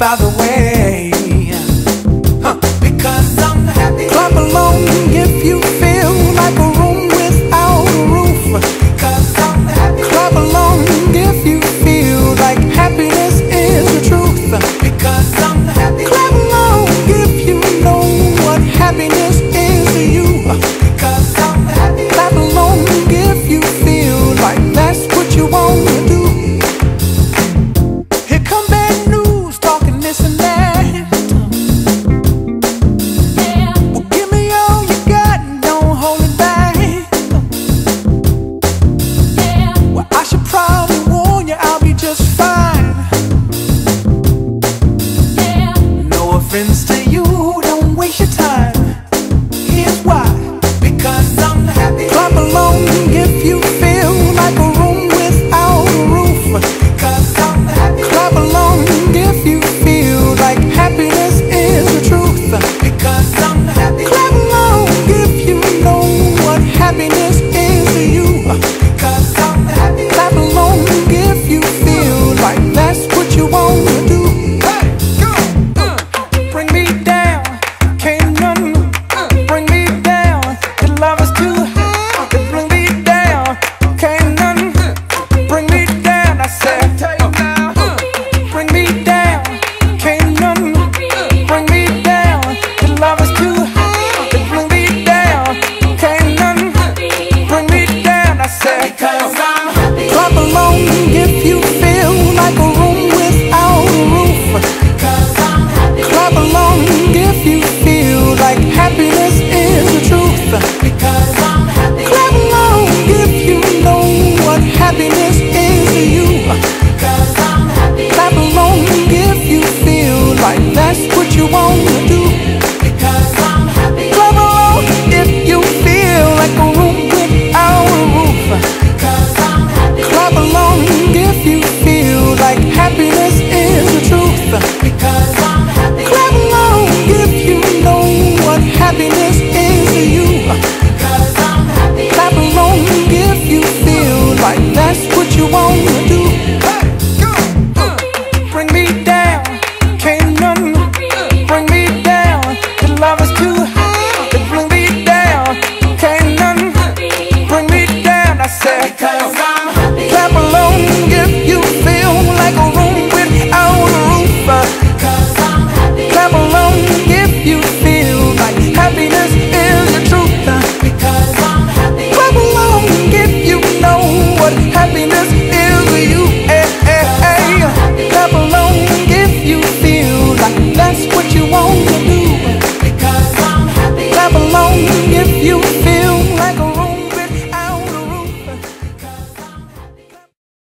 by the way. difference to you. because certa.